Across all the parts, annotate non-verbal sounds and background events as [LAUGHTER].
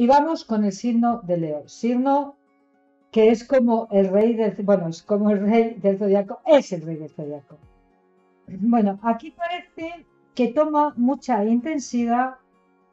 Y vamos con el signo de Leo. Signo que es como el rey del, bueno, es como el rey del zodiaco, es el rey del zodiaco. Bueno, aquí parece que toma mucha intensidad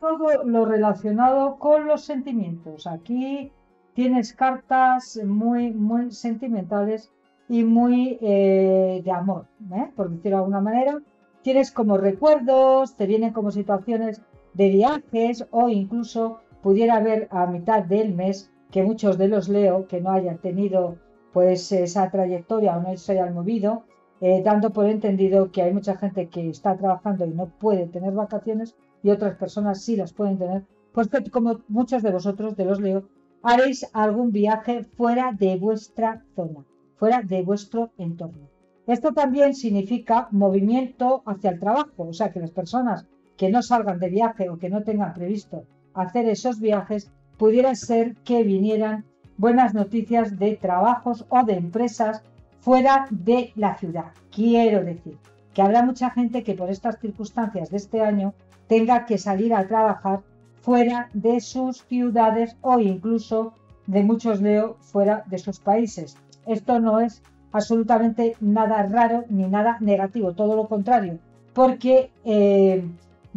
todo lo relacionado con los sentimientos. Aquí tienes cartas muy, muy sentimentales y muy eh, de amor, ¿eh? por decirlo de alguna manera. Tienes como recuerdos, te vienen como situaciones de viajes o incluso pudiera haber a mitad del mes que muchos de los leo que no hayan tenido pues esa trayectoria o no se hayan movido, eh, dando por entendido que hay mucha gente que está trabajando y no puede tener vacaciones y otras personas sí las pueden tener, pues como muchos de vosotros, de los leo, haréis algún viaje fuera de vuestra zona, fuera de vuestro entorno. Esto también significa movimiento hacia el trabajo, o sea que las personas que no salgan de viaje o que no tengan previsto hacer esos viajes, pudiera ser que vinieran buenas noticias de trabajos o de empresas fuera de la ciudad. Quiero decir que habrá mucha gente que por estas circunstancias de este año tenga que salir a trabajar fuera de sus ciudades o incluso de muchos leo fuera de sus países. Esto no es absolutamente nada raro ni nada negativo, todo lo contrario, porque eh,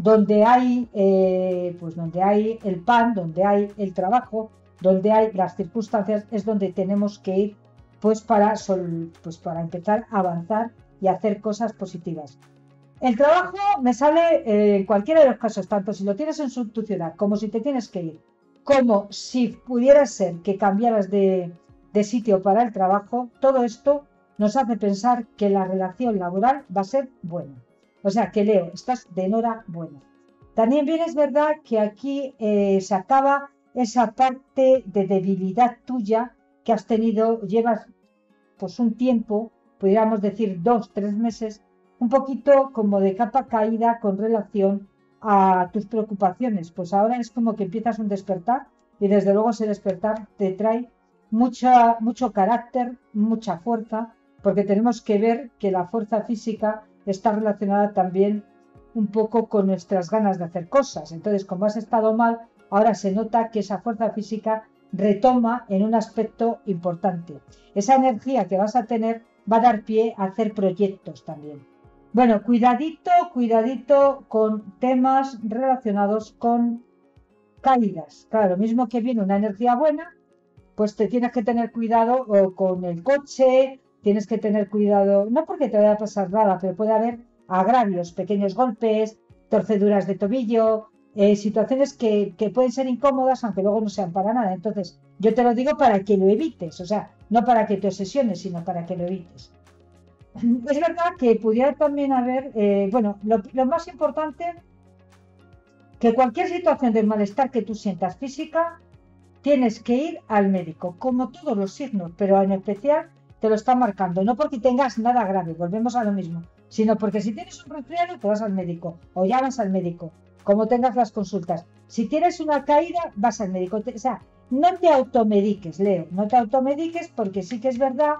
donde hay, eh, pues donde hay el pan, donde hay el trabajo, donde hay las circunstancias, es donde tenemos que ir pues para, pues para empezar a avanzar y hacer cosas positivas. El trabajo me sale eh, en cualquiera de los casos, tanto si lo tienes en tu ciudad como si te tienes que ir, como si pudiera ser que cambiaras de sitio para el trabajo, todo esto nos hace pensar que la relación laboral va a ser buena. O sea que Leo, estás de enhorabuena. También bien es verdad que aquí eh, se acaba esa parte de debilidad tuya que has tenido, llevas pues un tiempo, pudiéramos decir dos, tres meses, un poquito como de capa caída con relación a tus preocupaciones. Pues ahora es como que empiezas un despertar y desde luego ese despertar te trae mucha, mucho carácter, mucha fuerza, porque tenemos que ver que la fuerza física está relacionada también un poco con nuestras ganas de hacer cosas. Entonces, como has estado mal, ahora se nota que esa fuerza física retoma en un aspecto importante. Esa energía que vas a tener va a dar pie a hacer proyectos también. Bueno, cuidadito, cuidadito con temas relacionados con caídas. Claro, lo mismo que viene una energía buena, pues te tienes que tener cuidado con el coche, tienes que tener cuidado, no porque te vaya a pasar nada, pero puede haber agravios, pequeños golpes, torceduras de tobillo, eh, situaciones que, pueden ser incómodas, aunque luego no sean para nada. Entonces, yo te lo digo para que lo evites, o sea, no para que te obsesiones, sino para que lo evites. Es verdad que pudiera también haber, eh, bueno, lo, lo más importante, que cualquier situación de malestar que tú sientas física, tienes que ir al médico, como todos los signos, pero en especial te lo está marcando, no porque tengas nada grave, volvemos a lo mismo, sino porque si tienes un resfriado te vas al médico o ya vas al médico, como tengas las consultas. Si tienes una caída, vas al médico. O sea, no te automediques, Leo, no te automediques porque sí que es verdad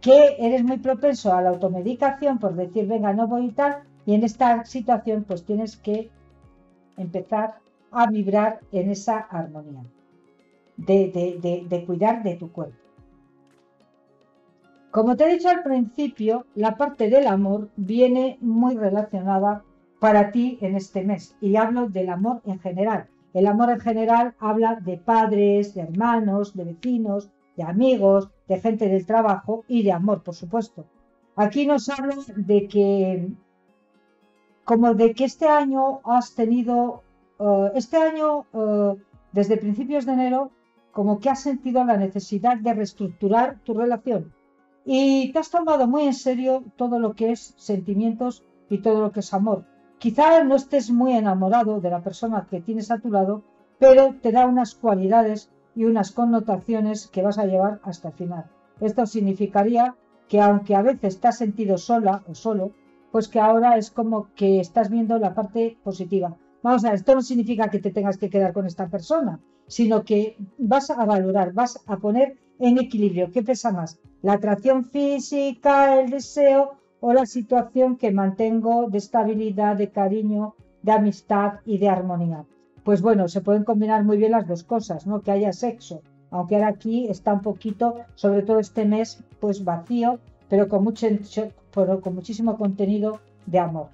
que eres muy propenso a la automedicación por decir, venga, no voy y tal, y en esta situación pues tienes que empezar a vibrar en esa armonía de cuidar de tu cuerpo. Como te he dicho al principio, la parte del amor viene muy relacionada para ti en este mes. Y hablo del amor en general. El amor en general habla de padres, de hermanos, de vecinos, de amigos, de gente del trabajo y de amor, por supuesto. Aquí nos habla de que, como de que este año has tenido, eh, este año, eh, desde principios de enero, como que has sentido la necesidad de reestructurar tu relación y te has tomado muy en serio todo lo que es sentimientos y todo lo que es amor. Quizá no estés muy enamorado de la persona que tienes a tu lado, pero te da unas cualidades y unas connotaciones que vas a llevar hasta el final. Esto significaría que aunque a veces te has sentido sola o solo, pues que ahora es como que estás viendo la parte positiva. Vamos a ver, esto no significa que te tengas que quedar con esta persona, sino que vas a valorar, vas a poner en equilibrio. ¿Qué pesa más? la atracción física, el deseo o la situación que mantengo de estabilidad, de cariño, de amistad y de armonía. pues bueno, se pueden combinar muy bien las dos cosas, ¿no? Que haya sexo, aunque ahora aquí está un poquito, sobre todo este mes, pues vacío, pero con, mucho, con muchísimo contenido de amor.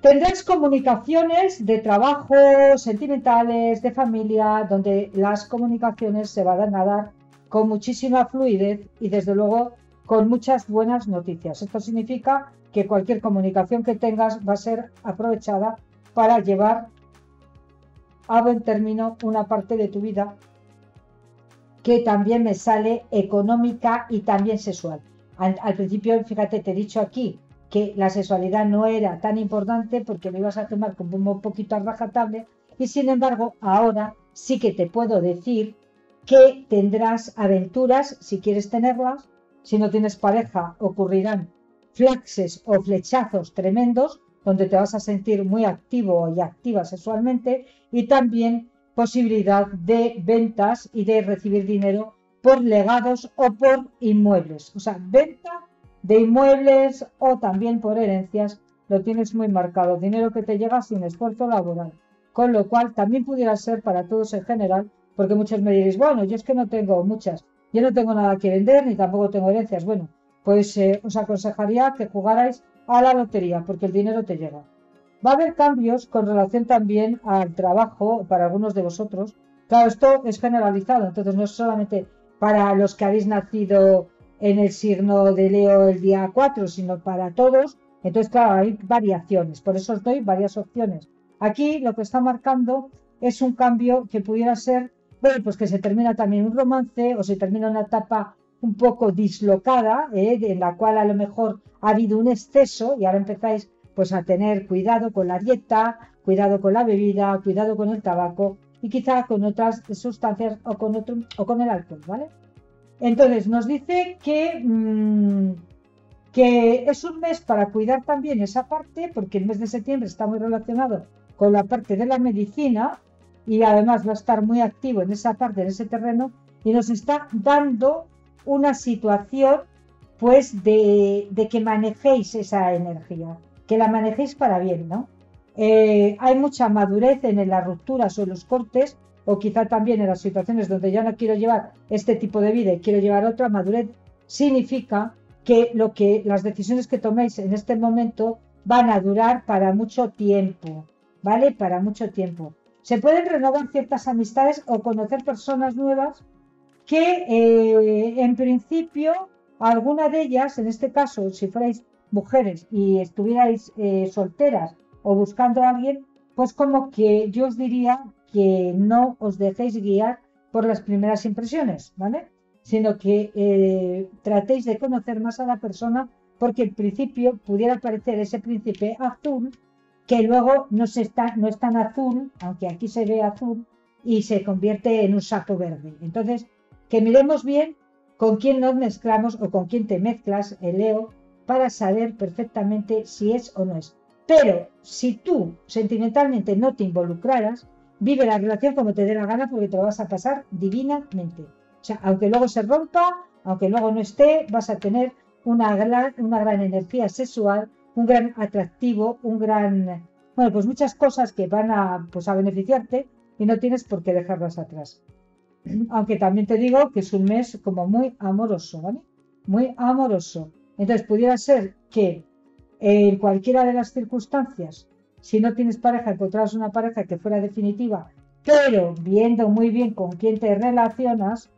Tendréis comunicaciones de trabajo, sentimentales, de familia, donde las comunicaciones se van a dar con muchísima fluidez y desde luego con muchas buenas noticias. Esto significa que cualquier comunicación que tengas va a ser aprovechada para llevar a buen término una parte de tu vida que también me sale económica y también sexual. Al, principio, fíjate, te he dicho aquí que la sexualidad no era tan importante porque lo ibas a tomar como un poquito arrajatable y sin embargo ahora sí que te puedo decir que tendrás aventuras si quieres tenerlas, si no tienes pareja ocurrirán flaxes o flechazos tremendos donde te vas a sentir muy activo y activa sexualmente y también posibilidad de ventas y de recibir dinero por legados o por inmuebles. O sea, venta de inmuebles o también por herencias, lo tienes muy marcado, dinero que te llega sin esfuerzo laboral. Con lo cual también pudiera ser para todos en general, porque muchos me diréis, bueno, yo es que no tengo muchas, yo no tengo nada que vender ni tampoco tengo herencias. Bueno, pues eh, os aconsejaría que jugarais a la lotería, porque el dinero te llega. Va a haber cambios con relación también al trabajo para algunos de vosotros. Claro, esto es generalizado, entonces no es solamente para los que habéis nacido en el signo de Leo el día 4, sino para todos. Entonces, claro, hay variaciones, por eso os doy varias opciones. Aquí lo que está marcando es un cambio que pudiera ser, bueno, pues que se termina también un romance o se termina una etapa un poco dislocada, ¿eh? en la cual a lo mejor ha habido un exceso y ahora empezáis pues a tener cuidado con la dieta, cuidado con la bebida, cuidado con el tabaco y quizá con otras sustancias o con, otro, o con el alcohol, ¿vale? Entonces nos dice que, mm, que es un mes para cuidar también esa parte, porque el mes de septiembre está muy relacionado con la parte de la medicina y además va a estar muy activo en esa parte, en ese terreno, y nos está dando una situación pues de, que manejéis esa energía, que la manejéis para bien, ¿no? Eh, hay mucha madurez en las rupturas o en los cortes, o quizá también en las situaciones donde ya no quiero llevar este tipo de vida y quiero llevar otra, madurez significa que lo que las decisiones que toméis en este momento van a durar para mucho tiempo, ¿vale? Para mucho tiempo. Se pueden renovar ciertas amistades o conocer personas nuevas que eh, en principio alguna de ellas, en este caso, si fuerais mujeres y estuvierais eh, solteras o buscando a alguien, pues como que yo os diría que no os dejéis guiar por las primeras impresiones, ¿vale? Sino que eh, tratéis de conocer más a la persona porque al principio pudiera parecer ese príncipe azul que luego no, está, es tan azul, aunque aquí se ve azul, y se convierte en un saco verde. Entonces, que miremos bien con quién nos mezclamos o con quién te mezclas, el Leo, para saber perfectamente si es o no es. Pero si tú sentimentalmente no te involucraras, vive la relación como te dé la gana porque te lo vas a pasar divinamente. O sea, aunque luego se rompa, aunque luego no esté, vas a tener una gran, energía sexual, un gran atractivo, un gran... Bueno, pues muchas cosas que van a, pues a beneficiarte y no tienes por qué dejarlas atrás. [CLEARS THROAT] Aunque también te digo que es un mes como muy amoroso, ¿vale? Muy amoroso. Entonces pudiera ser que en cualquiera de las circunstancias, si no tienes pareja, encontraras una pareja que fuera definitiva, pero viendo muy bien con quién te relacionas,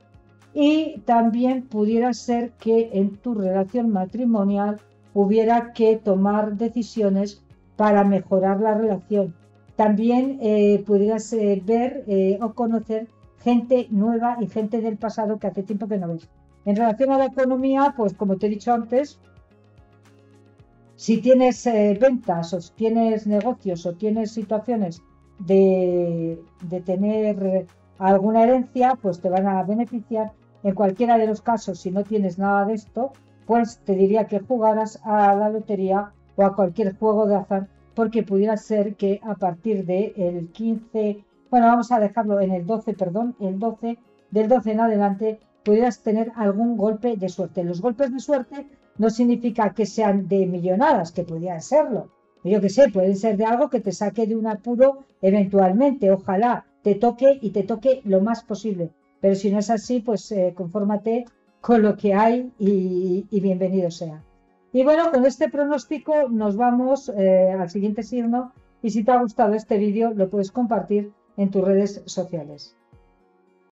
y también pudiera ser que en tu relación matrimonial hubiera que tomar decisiones para mejorar la relación. También eh, pudieras eh, ver eh, o conocer gente nueva y gente del pasado que hace tiempo que no ves. En relación a la economía, pues como te he dicho antes, si tienes eh, ventas o tienes negocios o tienes situaciones de, de tener alguna herencia, pues te van a beneficiar. En cualquiera de los casos, si no tienes nada de esto, pues te diría que jugaras a la lotería o a cualquier juego de azar, porque pudiera ser que a partir del el 15 bueno, vamos a dejarlo en el 12, perdón, el 12, del 12 en adelante pudieras tener algún golpe de suerte. Los golpes de suerte no significa que sean de millonadas, que pudieran serlo, yo qué sé, puede ser de algo que te saque de un apuro eventualmente, ojalá te toque y te toque lo más posible. Pero si no es así, pues eh, confórmate con lo que hay y, bienvenido sea. Y bueno, con este pronóstico nos vamos eh, al siguiente signo y si te ha gustado este vídeo lo puedes compartir en tus redes sociales.